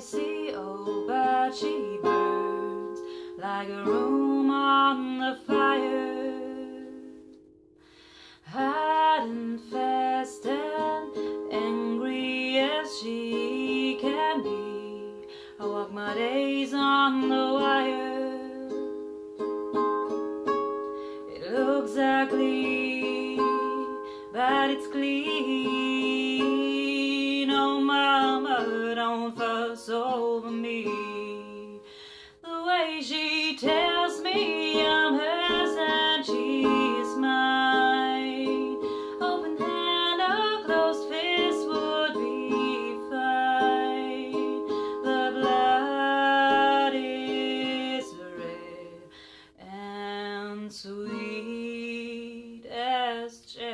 she burns like a room on the fire. Hot and fast and angry as she can be. I walk my days on the wire. It looks ugly, but it's clean. Me. The way she tells me I'm hers and she's mine. Open hand or closed fist would be fine. The blood is red and sweet as cherry.